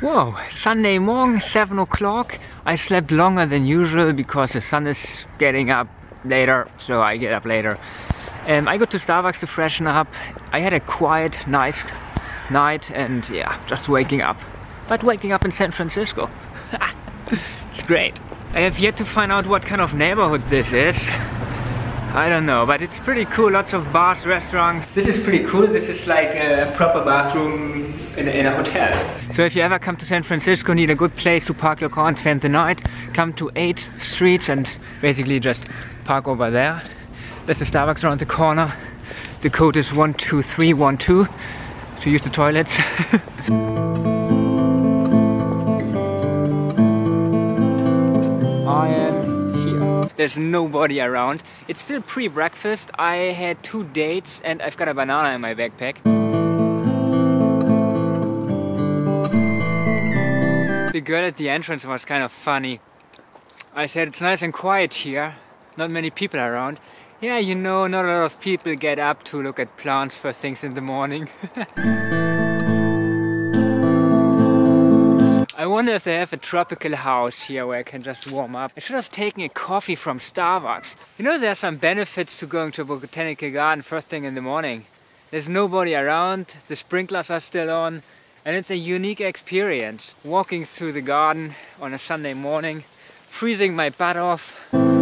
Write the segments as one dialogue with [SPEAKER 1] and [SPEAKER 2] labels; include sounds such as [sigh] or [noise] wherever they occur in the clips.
[SPEAKER 1] Whoa, Sunday morning, 7 o'clock. I slept longer than usual because the sun is getting up later, so I get up later. Um, I go to Starbucks to freshen up. I had a quiet, nice night and yeah, just waking up. But waking up in San Francisco. [laughs] it's great. I have yet to find out what kind of neighborhood this is. I don't know, but it's pretty cool. Lots of bars, restaurants. This is pretty cool. This is like a proper bathroom in a, in a hotel. So if you ever come to San Francisco, need a good place to park your car and spend the night, come to 8th Street and basically just park over there. There's a Starbucks around the corner. The code is 12312 to use the toilets. [laughs] There's nobody around. It's still pre-breakfast. I had two dates and I've got a banana in my backpack. The girl at the entrance was kind of funny. I said, it's nice and quiet here. Not many people around. Yeah, you know, not a lot of people get up to look at plants for things in the morning. [laughs] I wonder if they have a tropical house here where I can just warm up. I should have taken a coffee from Starbucks. You know there are some benefits to going to a botanical garden first thing in the morning. There's nobody around, the sprinklers are still on, and it's a unique experience. Walking through the garden on a Sunday morning, freezing my butt off.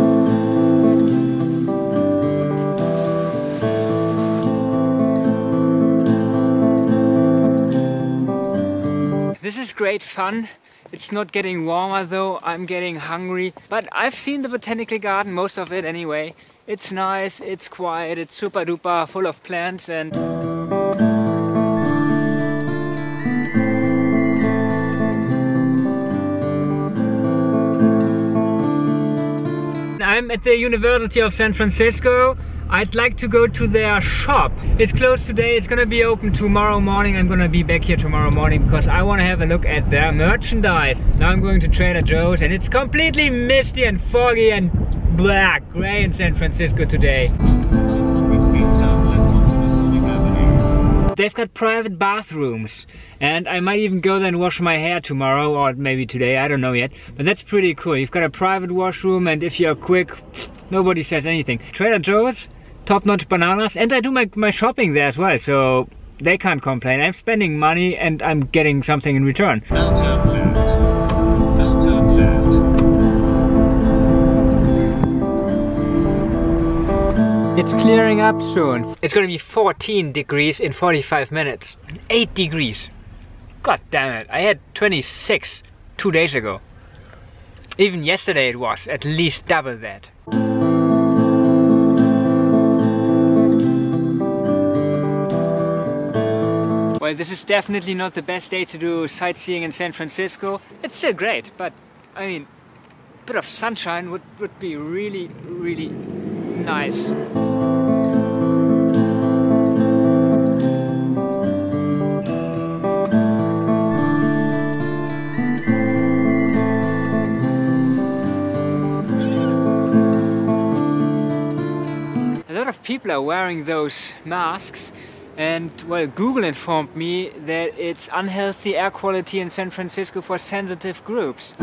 [SPEAKER 1] This is great fun. It's not getting warmer though, I'm getting hungry. But I've seen the botanical garden, most of it anyway. It's nice, it's quiet, it's super duper full of plants and... I'm at the University of San Francisco I'd like to go to their shop. It's closed today, it's gonna be open tomorrow morning. I'm gonna be back here tomorrow morning because I wanna have a look at their merchandise. Now I'm going to Trader Joe's and it's completely misty and foggy and black, gray in San Francisco today. They've got private bathrooms and I might even go there and wash my hair tomorrow or maybe today, I don't know yet. But that's pretty cool. You've got a private washroom and if you're quick, nobody says anything. Trader Joe's, top-notch bananas and I do my, my shopping there as well so they can't complain. I'm spending money and I'm getting something in return. It's clearing up soon. It's gonna be 14 degrees in 45 minutes. 8 degrees. God damn it. I had 26 two days ago. Even yesterday it was at least double that. Well, this is definitely not the best day to do sightseeing in San Francisco. It's still great, but I mean, a bit of sunshine would, would be really, really nice. A lot of people are wearing those masks and well, Google informed me that it's unhealthy air quality in San Francisco for sensitive groups.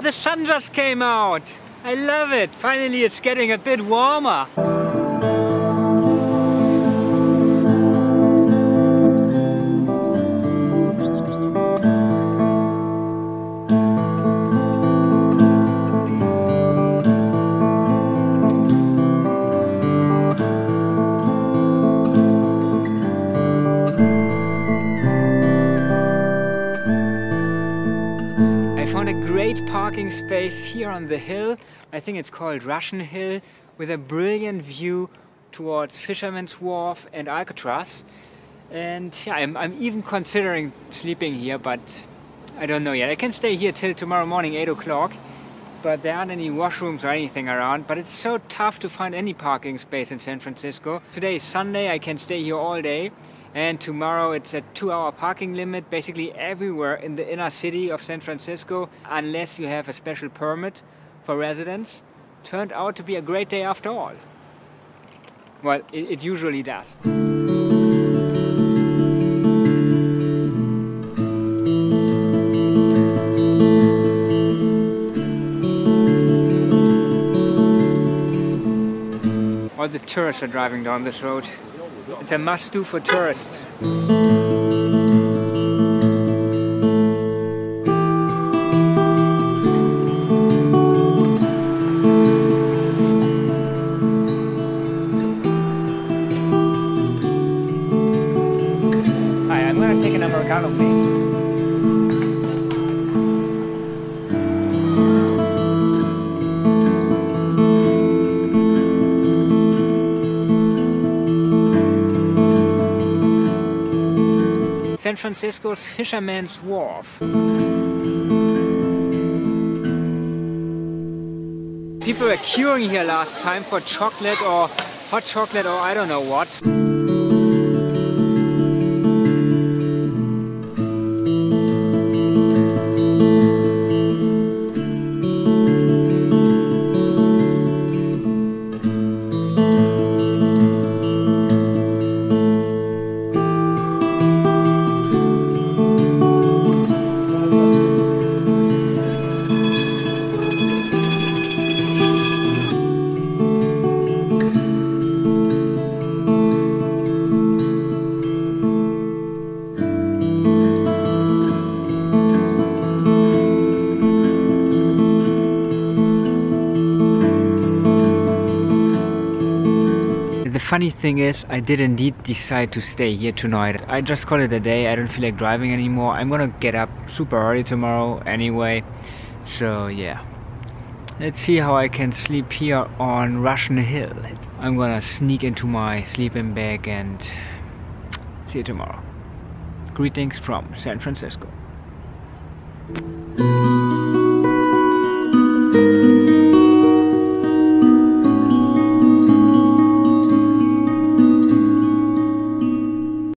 [SPEAKER 1] The sun just came out. I love it. Finally, it's getting a bit warmer. Great parking space here on the hill. I think it's called Russian Hill with a brilliant view towards Fisherman's Wharf and Alcatraz. And yeah, I'm, I'm even considering sleeping here, but I don't know yet. I can stay here till tomorrow morning, 8 o'clock, but there aren't any washrooms or anything around. But it's so tough to find any parking space in San Francisco. Today is Sunday, I can stay here all day and tomorrow it's a two hour parking limit basically everywhere in the inner city of San Francisco unless you have a special permit for residents. Turned out to be a great day after all. Well, it, it usually does. All the tourists are driving down this road. It's a must do for tourists. Hi, I'm gonna take an Americano, please. San Francisco's Fisherman's Wharf. People were queuing here last time for chocolate or hot chocolate or I don't know what. Funny thing is, I did indeed decide to stay here tonight. I just call it a day. I don't feel like driving anymore. I'm gonna get up super early tomorrow anyway. So yeah. Let's see how I can sleep here on Russian Hill. I'm gonna sneak into my sleeping bag and see you tomorrow. Greetings from San Francisco.